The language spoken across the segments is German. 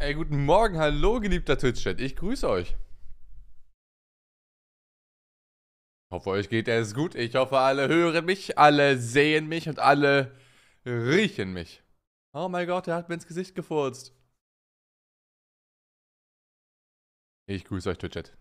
Ey, guten Morgen, hallo, geliebter Twitch-Chat. Ich grüße euch. Hoffe, euch geht es gut. Ich hoffe, alle hören mich, alle sehen mich und alle riechen mich. Oh mein Gott, er hat mir ins Gesicht gefurzt. Ich grüße euch, Twitch-Chat.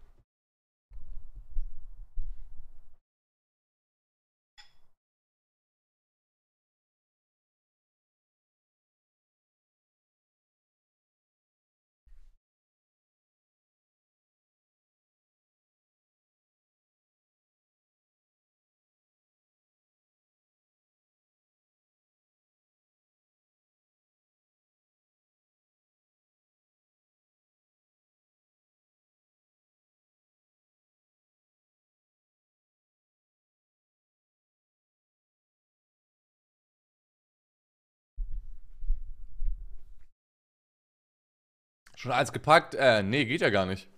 Schon alles gepackt? Äh, nee, geht ja gar nicht.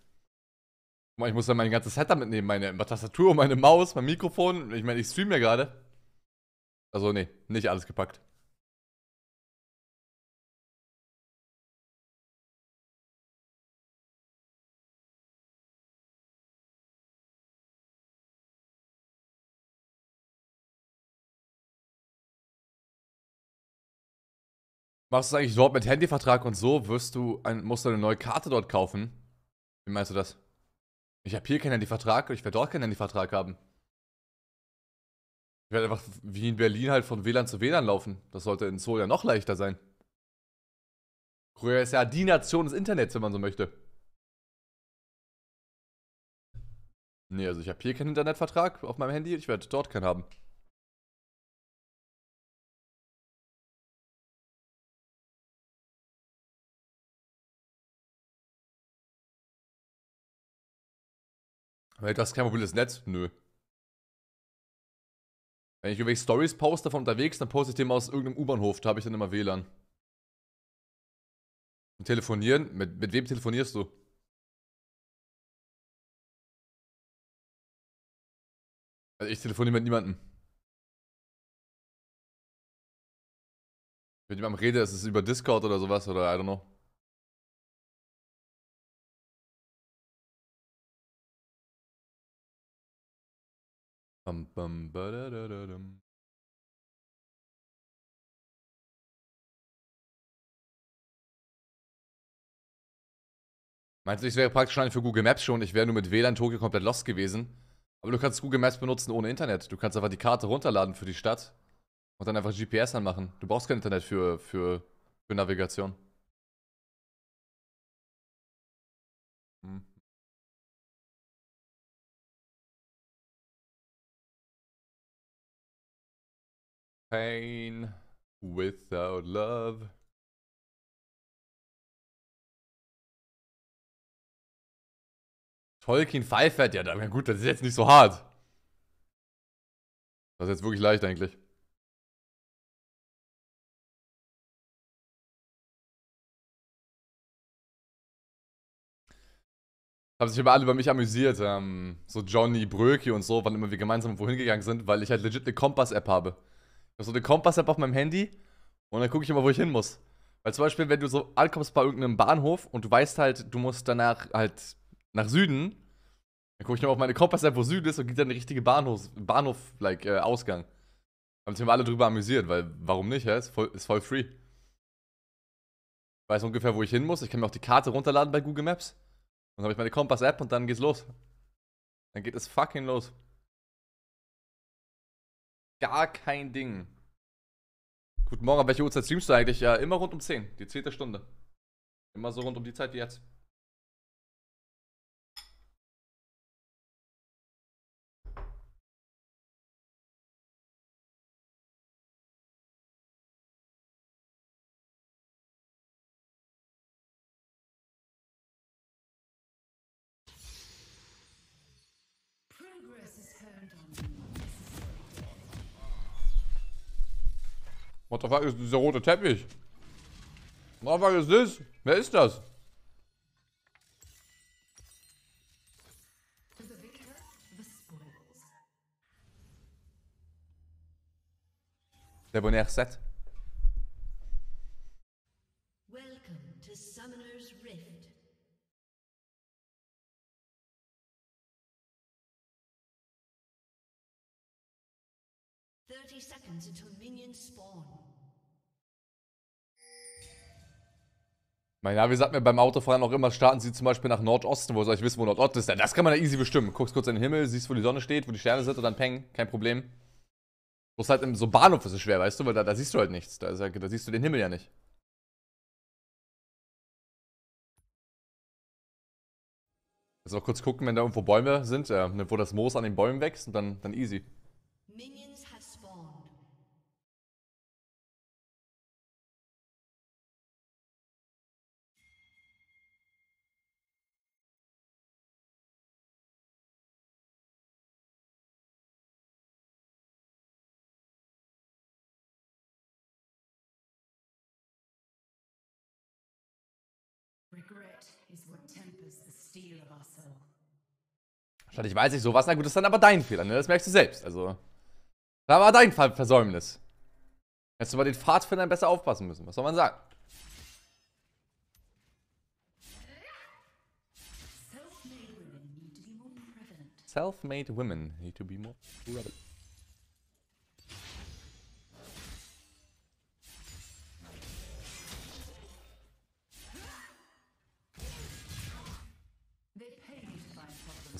Ich muss dann mein ganzes Setup mitnehmen, meine Tastatur, meine Maus, mein Mikrofon. Ich meine, ich streame ja gerade. Also, nee, nicht alles gepackt. Machst du es eigentlich dort mit Handyvertrag und so, wirst du ein, musst du eine neue Karte dort kaufen? Wie meinst du das? Ich habe hier keinen Handyvertrag und ich werde dort keinen Handyvertrag haben. Ich werde einfach wie in Berlin halt von WLAN zu WLAN laufen. Das sollte in Seoul ja noch leichter sein. Korea ist ja die Nation des Internets, wenn man so möchte. Nee, also ich habe hier keinen Internetvertrag auf meinem Handy, ich werde dort keinen haben. Weil du hast kein mobiles Netz? Nö. Wenn ich irgendwelche Stories poste von unterwegs, dann poste ich dem aus irgendeinem U-Bahnhof, da habe ich dann immer WLAN. Und telefonieren? Mit, mit wem telefonierst du? Also ich telefoniere mit niemandem. Wenn ich mit jemandem rede, ist es über Discord oder sowas oder I don't know. Bam, badadadadam. Meinst du, ich wäre praktisch schon für Google Maps schon? Ich wäre nur mit WLAN Tokio komplett lost gewesen. Aber du kannst Google Maps benutzen ohne Internet. Du kannst einfach die Karte runterladen für die Stadt und dann einfach GPS anmachen. Du brauchst kein Internet für, für, für Navigation. Pain without love. Tolkien Pfeifert, ja, dann, gut, das ist jetzt nicht so hart. Das ist jetzt wirklich leicht eigentlich. Haben sich immer alle über mich amüsiert. Ähm, so Johnny, Bröki und so, wann immer wir gemeinsam wohin gegangen sind, weil ich halt legit eine Kompass-App habe. So eine Kompass-App auf meinem Handy und dann gucke ich immer, wo ich hin muss. Weil zum Beispiel, wenn du so ankommst bei irgendeinem Bahnhof und du weißt halt, du musst danach halt nach Süden, dann gucke ich nochmal auf meine Kompass-App, wo Süden ist und gibt dann den richtigen Bahnhof, Bahnhof like, äh, Ausgang. Haben sich immer alle drüber amüsiert, weil warum nicht, hä? Ist voll, ist voll free. Ich weiß ungefähr, wo ich hin muss. Ich kann mir auch die Karte runterladen bei Google Maps. Dann habe ich meine Kompass-App und dann geht's los. Dann geht es fucking los. Gar kein Ding. Guten Morgen, welche Uhrzeit streamst du eigentlich? Ja, immer rund um 10, die 10. Stunde. Immer so rund um die Zeit wie jetzt. fuck ist dieser rote Teppich? What the fuck ist das? Wer ist das? Der Bonheur Set. Thirty seconds until minions spawn. Mein Navi sagt mir beim Autofahren auch immer, starten Sie zum Beispiel nach Nordosten, wo soll ich wissen, wo Nordosten ist. Das kann man ja easy bestimmen. Guckst kurz in den Himmel, siehst, wo die Sonne steht, wo die Sterne sind und dann peng, kein Problem. Bloß halt im so Bahnhof ist es schwer, weißt du, weil da, da siehst du halt nichts. Da, ja, da siehst du den Himmel ja nicht. Jetzt noch kurz gucken, wenn da irgendwo Bäume sind, äh, wo das Moos an den Bäumen wächst und dann, dann easy. Soul. Wahrscheinlich weiß ich sowas, na gut, das ist dann aber dein Fehler, ne? Das merkst du selbst. Also, da war dein Ver Versäumnis. Hättest du bei den Pfadfindern besser aufpassen müssen. Was soll man sagen? Self-made women need to be more Self-made women need to be more prevalent.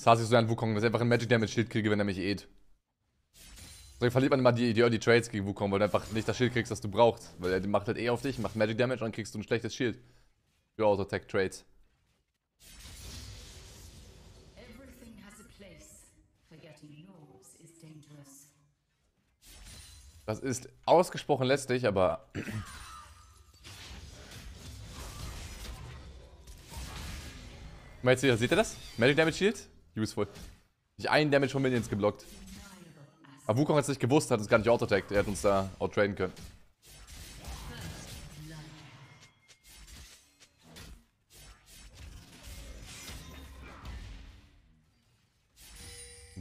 Das hasse ich so an Wukong, dass ich einfach ein Magic Damage Schild kriege, wenn er mich äht. Deswegen verliert man immer die, die Early Trades gegen Wukong, weil du einfach nicht das Schild kriegst, das du brauchst. Weil er macht halt eh auf dich, macht Magic Damage und dann kriegst du ein schlechtes Schild. Für Auto-Attack Trades. Das ist ausgesprochen lästig, aber. Jetzt hier, seht ihr das? Magic Damage Shield? Useful. Nicht einen Damage von Minions geblockt. Aber Wukong hat es nicht gewusst, hat uns gar nicht auto-attackt. Er hätte uns da outtraden können.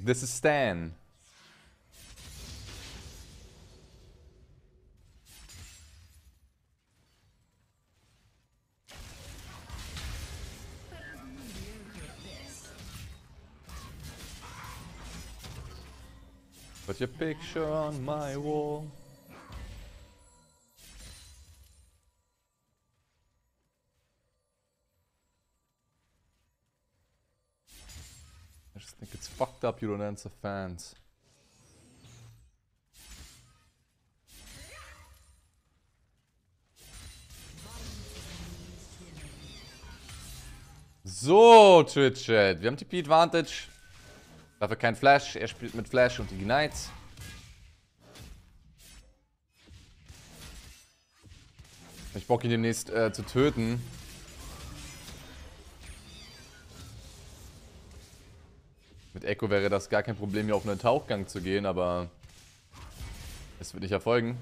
This is Stan. Put your picture on my wall. I just think it's fucked up you don't answer fans. So, Twitch-Chat. Wir haben TP Advantage. Dafür kein Flash. Er spielt mit Flash und Ignites. Ich Bock ihn demnächst äh, zu töten. Mit Echo wäre das gar kein Problem, hier auf einen Tauchgang zu gehen, aber es wird nicht erfolgen.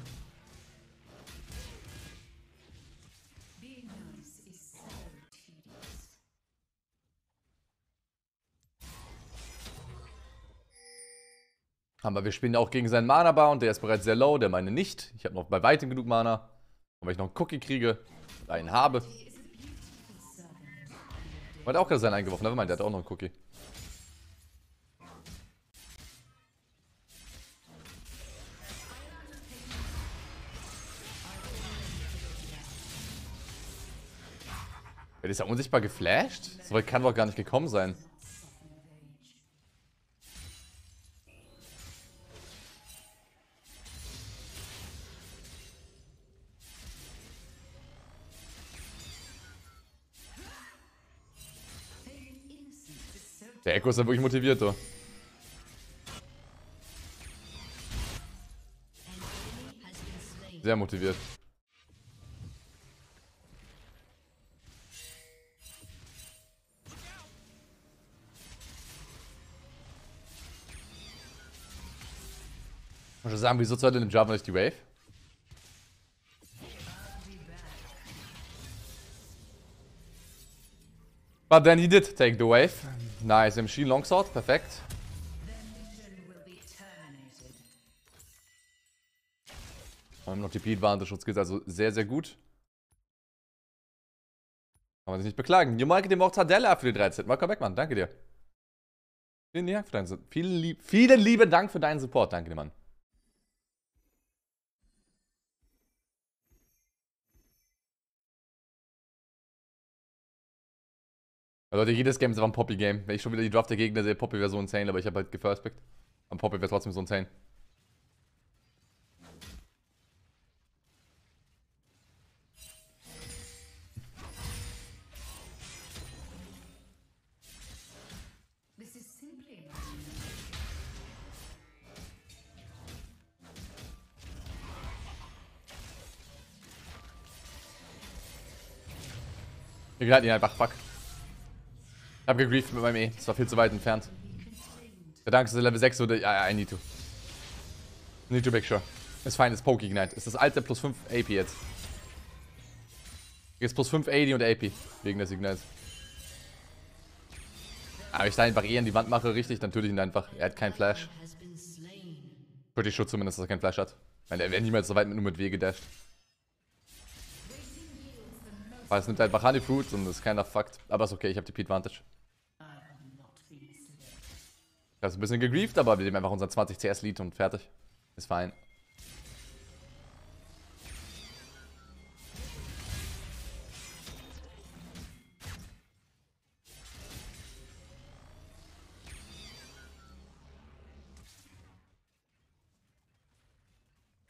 Aber wir spielen auch gegen seinen Mana-Bar und der ist bereits sehr low, der meine nicht. Ich habe noch bei weitem genug Mana. Und wenn ich noch einen Cookie kriege einen habe. Hat auch gerade seinen eingeworfen, aber meint, der hat auch noch einen Cookie. Der ist ja unsichtbar geflasht? So weit kann doch gar nicht gekommen sein. Der Echo ist ja wirklich motiviert, du. Sehr motiviert. Ich muss schon sagen, wieso zur Hölle nimmt Java nicht die Wave? But then he did take the wave. Nice, Machine Longsword, perfekt. Wir haben noch die geht also sehr, sehr gut. Kann man sich nicht beklagen. Jumalke dem Mortadella für die 13. Marco Beckmann, danke dir. Vielen. Vielen, lieb, vielen lieben Dank für deinen Support. Danke dir, Mann. Leute, jedes Game ist einfach ein Poppy-Game. Wenn ich schon wieder die Draft der Gegner sehe, Poppy wäre so insane, aber ich habe halt gefirstpickt. Aber Poppy wäre trotzdem so insane. Wir gleiten ihn einfach, fuck. Ich hab gegrieft mit meinem E. Das war viel zu weit entfernt. Der Dank ist Level 6 oder. Ja, I need to. Need to make sure. Ist fein, ist Poke Ignite. Ist das alte plus 5 AP jetzt. Jetzt plus 5 AD und AP. Wegen des Ignites. Aber wenn ich da einfach eh an die Wand mache, richtig, dann töte ich ihn einfach. Er hat keinen Flash. Pretty sure zumindest, dass er keinen Flash hat. Meine, er wäre niemals so weit mit, nur mit W gedasht. Weil es nimmt einfach Honey Fruit und ist keiner Fakt. Aber ist okay, ich habe die P-Advantage. Ich hab's ein bisschen gegrieft, aber wir nehmen einfach unseren 20 CS Lead und fertig. Ist fein.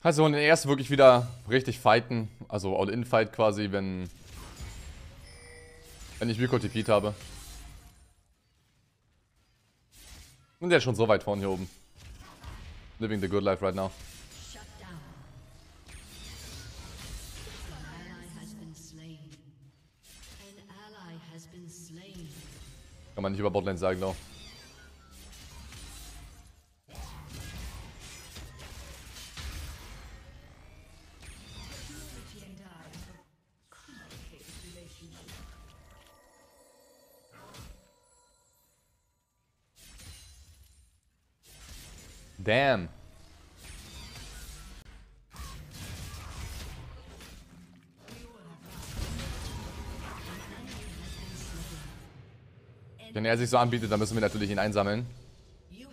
Also, und erst wirklich wieder richtig fighten. Also, All-In-Fight quasi, wenn. Wenn ich Mirko TP'd habe. Und der ist schon so weit vorne hier oben. Living the good life right now. Kann man nicht über Botlane sagen, no. Damn. Wenn er sich so anbietet, dann müssen wir natürlich ihn einsammeln.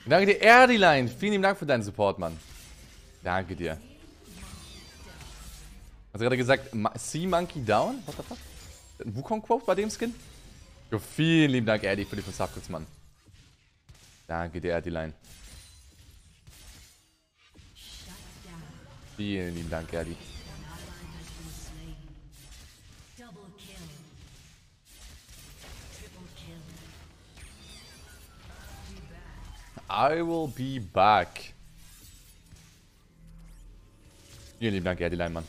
Danke dir, Erdiline. Vielen lieben Dank für deinen Support, Mann. Danke dir. Hast du gerade gesagt, Sea Monkey Down? What the fuck? Ein Wukong-Quote bei dem Skin? Jo, vielen lieben Dank, Erdi, für die Subscripts, Mann. Danke dir, Erdiline. Vielen lieben Dank, Erdi. I will be back. Vielen lieben Dank, Erdiline, Mann.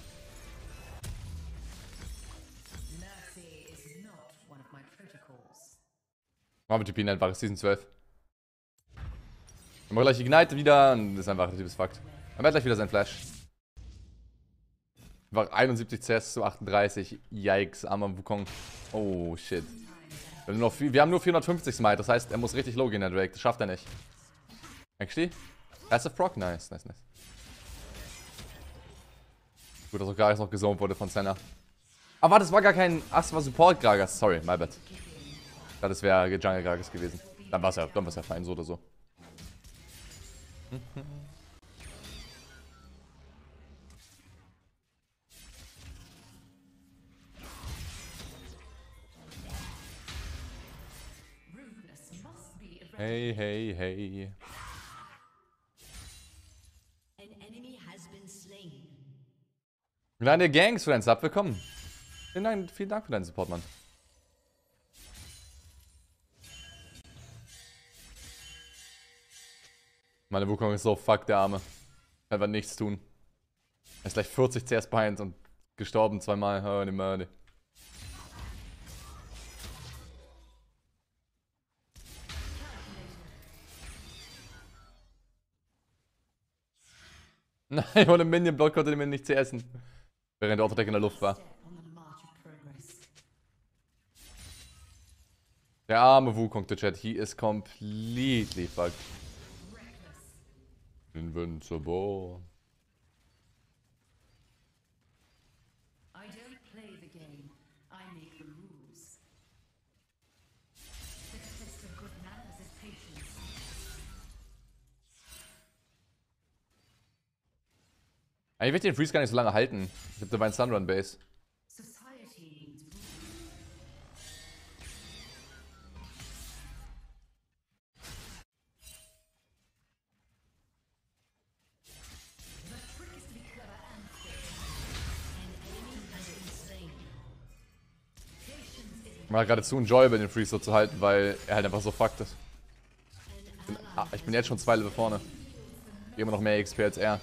Mercy is not one of my protocols. Machen wir TP einfach, Season 12. Dann machen wir gleich Ignite wieder und das ist einfach ein typisches Fakt. Dann wird gleich wieder sein Flash. Einfach 71 CS zu 38. Yikes, armer Wukong. Oh, shit. Wir haben, nur noch, wir haben nur 450 Smite, das heißt, er muss richtig low gehen, der Drake. Das schafft er nicht. Actually? Passive Proc? Nice, nice, nice. Gut, dass auch Gragas noch gesomt wurde von Senna. Aber warte, das war gar kein... Ach, das war Support Gragas. Sorry, my bad. Das wäre Jungle Gragas gewesen. Dann war es ja, ja fein, so oder so. Rudeness Hey, hey, hey. An enemy has been slain. Kleine Gangs für deinen Sub, willkommen. Vielen Dank, vielen Dank für deinen Support, Mann. Meine Wukong ist so fuck, der Arme. Einfach nichts tun. Er ist gleich 40 CS behind und gestorben zweimal. Oh, ne Mörde. Nein, ohne Minion-Block konnte er mir nicht CS essen. Während der Autodeck in der Luft war. Der arme Wukong, der Chat, he is completely fucked. Invincible. Ich will den Freeze gar nicht so lange halten. Ich habe da meinen Sunrun Base. War gerade zu enjoyable, den Freeze so zu halten, weil er halt einfach so fucked ist. Ich bin, ah, ich bin jetzt schon zwei Level vorne. Immer noch mehr XP als er.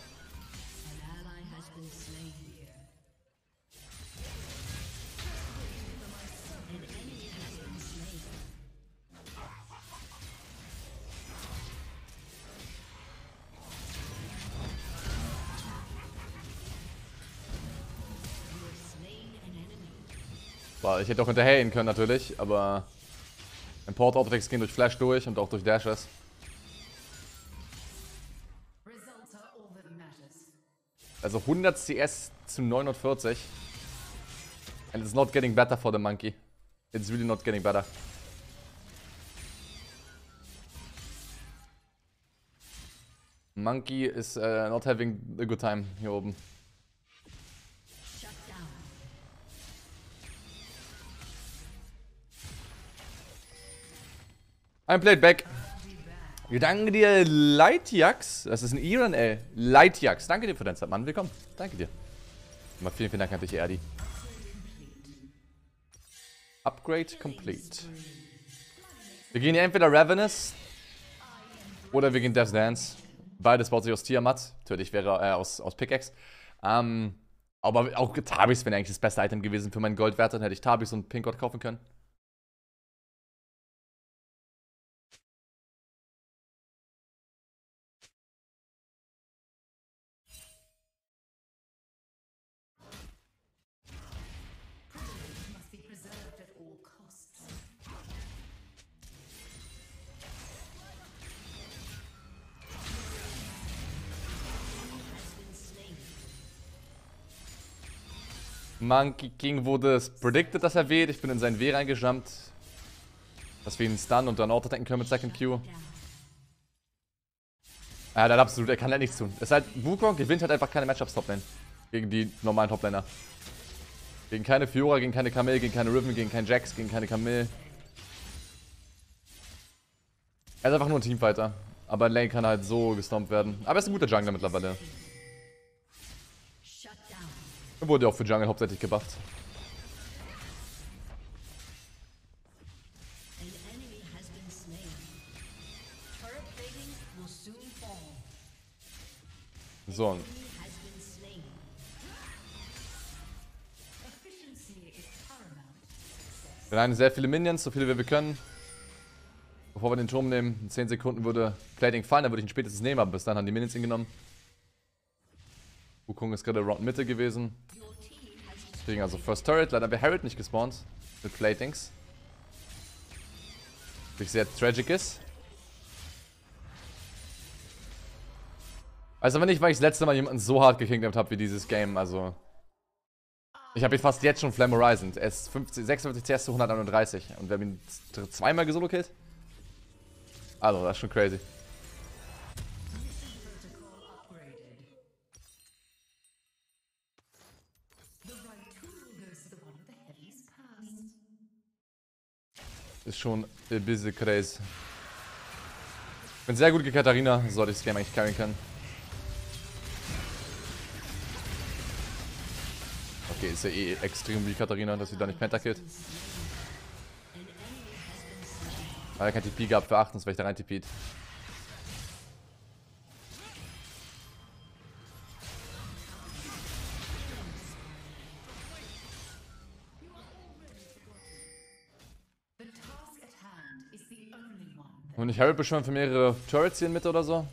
War, ich hätte auch hinterhergehen können natürlich, aber Import Autotex gehen durch Flash durch und auch durch Dashes. Also 100 CS zu 49. And it's not getting better for the monkey. It's really not getting better. Monkey is uh, not having a good time hier oben. Ein Played back. Danke dir, Lightjax. Das ist ein Iron L. Lightjax. Danke dir für dein Sub, Mann. Willkommen. Danke dir. Mal vielen, vielen Dank an dich, Erdi. Upgrade complete. Wir gehen hier entweder Ravenous oder wir gehen Death Dance. Beides baut sich aus Tiamat. Natürlich wäre äh, aus, aus Pickaxe. Ähm, aber auch Tabis wäre eigentlich das beste Item gewesen für meinen Goldwert. Dann hätte ich Tabis und Pink God kaufen können. Monkey King wurde es predicted, dass er weht. Ich bin in sein W reingejumpt. Dass wir ihn stunnen und dann auto-tanken können mit Second Q. Er hat halt absolut, er kann halt nichts tun. Es ist halt, Wukong gewinnt halt einfach keine Matchups Toplane. Gegen die normalen Toplaner. Gegen keine Fiora, gegen keine Camille, gegen keine Riven, gegen keinen Jax, gegen keine Camille. Er ist einfach nur ein Teamfighter. Aber in Lane kann halt so gestompt werden. Aber er ist ein guter Jungler mittlerweile. Wurde auch für Jungle hauptsächlich gebufft. So, wir rein sehr viele Minions, so viele wie wir können. Bevor wir den Turm nehmen, in 10 Sekunden würde Plating fallen, dann würde ich ihn spätestens nehmen, aber bis dann haben die Minions ihn genommen. Wukong ist gerade Round Mitte gewesen. Deswegen also First Turret, leider wäre Herald nicht gespawnt mit Platings. Was sehr tragic ist. Also wenn nicht, weil ich das letzte Mal jemanden so hart gekingdomt habe wie dieses Game, also... Ich habe ihn fast jetzt schon Flame Horizon. Er ist 50, 56 CS zu 131 und wir haben ihn zweimal gesolo killt. Also, das ist schon crazy. Ist schon ein bisschen crazy. Ich bin sehr gut gegen Katharina, sollte ich das Game eigentlich carryen können. Okay, ist ja eh extrem wie Katharina, dass sie da nicht pentakillt. Aber er kein TP gehabt für 8, sonst wäre ich da rein TP'd. Ich Herald beschwören für mehrere Turrets hier in Mitte oder so.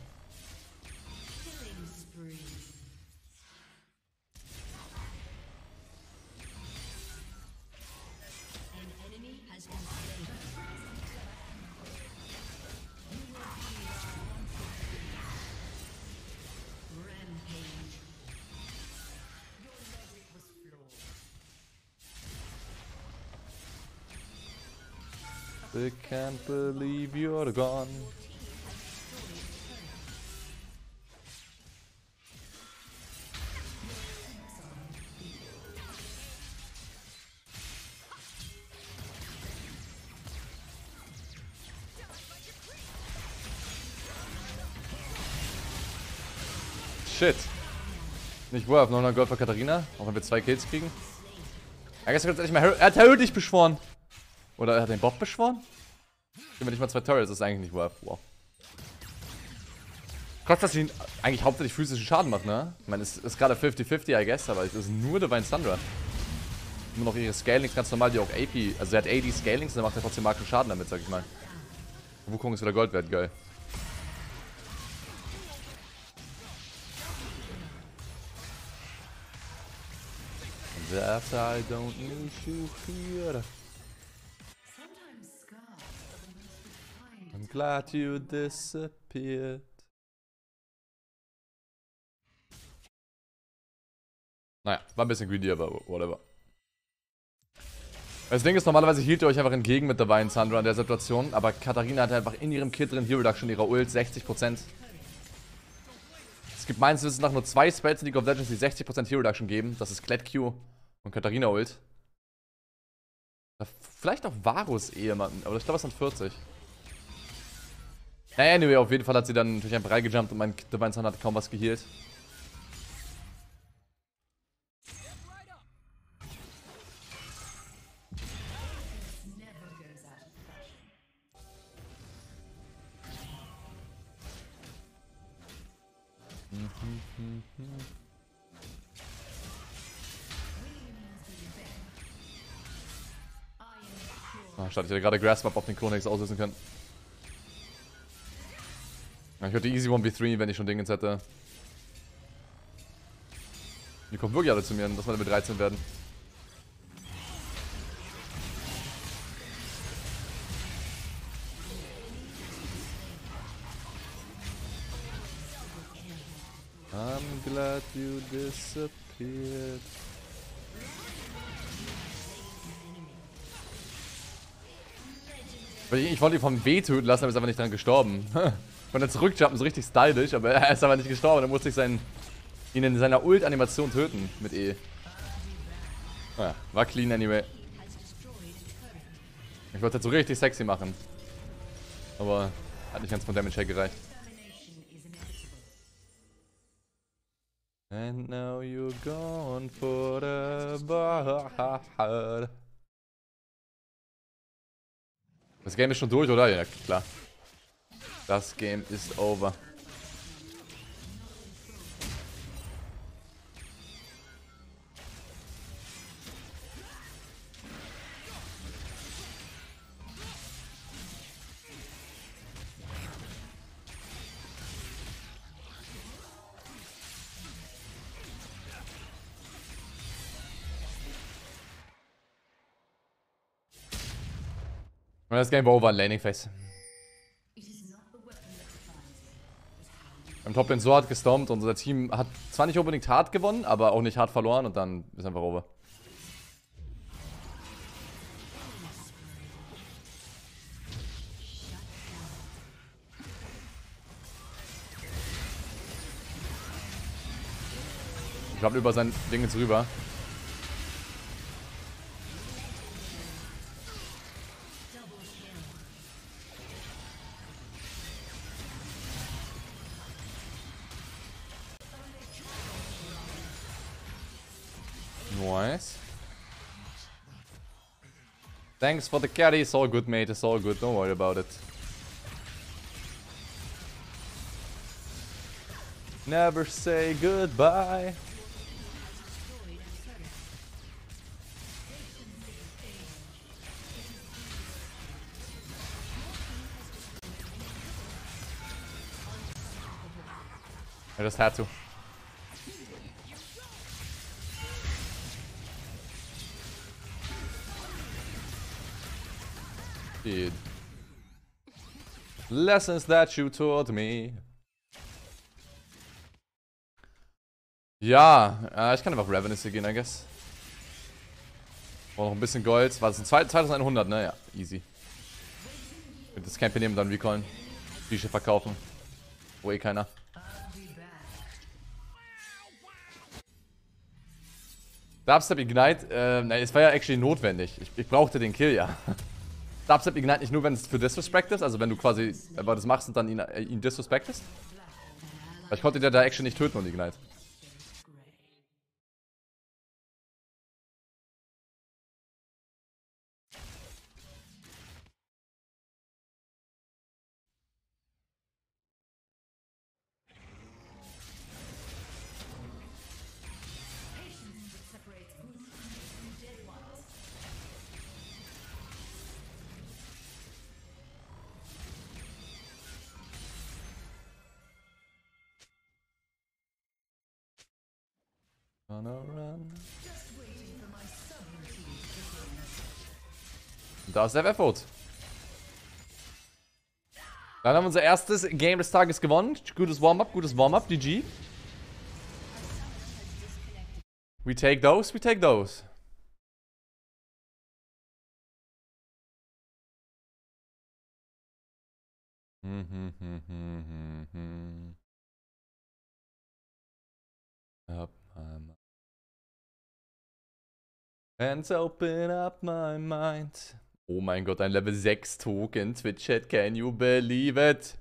I can't believe you're gone. Shit. Nicht Worth, 900 Gold für Katharina, auch wenn wir zwei Kills kriegen. Er er hat Harold nicht beschworen. Oder er hat den Bob beschworen? Wenn nicht mal zwei Turrets, das ist eigentlich nicht worth. Wow. Krass, dass sie eigentlich hauptsächlich physischen Schaden macht, ne? Ich meine, es ist gerade 50-50, I guess, aber es ist nur Divine Sandra. Immer noch ihre Scalings ganz normal, die auch AP. Also, sie hat AD Scalings, dann macht er trotzdem magischen Schaden damit, sag ich mal. Wukong ist wieder Gold wert, geil. That I don't need to fear. Glad you disappeared. Naja, war ein bisschen greedy, aber whatever. Das Ding ist, normalerweise hielt ihr euch einfach entgegen mit der Divine Sandra in der Situation, aber Katharina hat einfach in ihrem Kit drin Hero Reduction ihrer Ult 60%. Es gibt meines Wissens nach nur zwei Spells in League of Legends, die 60% Hero Reduction geben. Das ist Klett Q und Katharina Ult. Vielleicht auch Varus Ehemann, aber ich glaube, es sind 40. Naja, anyway, auf jeden Fall hat sie dann natürlich einfach reingejumpt und mein Divine Sun hat kaum was geheilt. Ah, schade, ich hätte gerade Grasp auf den Chronix auslösen können. Ich hätte easy 1v3, wenn ich schon Dingens hätte. Die kommen wirklich alle zu mir, dass wir mit 13 werden. I'm glad you disappeared. Ich wollte ihn vom W töten lassen, aber ist einfach nicht dran gestorben. Von der Zurückjumpen so richtig stylisch, aber er ist aber nicht gestorben. Dann musste ich seinen, ihn in seiner Ult-Animation töten mit E. Naja, war clean anyway. Ich wollte es halt so richtig sexy machen. Aber hat nicht ganz von Damage her gereicht. And now you're gone for. Das Game ist schon durch, oder? Ja, klar. Das Game ist over. Das Game war over an Laning Face. Im Top Lane so hart gestompt und unser Team hat zwar nicht unbedingt hart gewonnen, aber auch nicht hart verloren und dann ist einfach over. Ich glaube über sein Ding jetzt rüber. Thanks for the carry. It's all good, mate. It's all good. Don't worry about it. Never say goodbye. I just had to. Lessons that you taught me. Ja, äh, ich kann einfach Ravenous hier gehen, I guess. Brauch noch ein bisschen Gold. War das ein 2100, ne? Ja, easy. Mit das Camp nehmen, dann recallen. Fische verkaufen. Wo eh keiner. Dubstep Ignite, äh, nein, es war ja actually notwendig. Ich, ich brauchte den Kill, ja. Dubstep Ignite nicht nur, wenn es für Disrespect ist, also wenn du quasi aber das machst und dann ihn, äh, ihn disrespectest. Ich konnte dir da actually nicht töten und Ignite. Gonna run. Und Da ist der Effort. Dann haben wir unser erstes Game des Tages gewonnen. Gutes Warm-up, gutes Warm-up, GG. We take those, we take those. Up my And open up my mind. Oh mein Gott, ein Level 6 Token. Twitch Chat, can you believe it?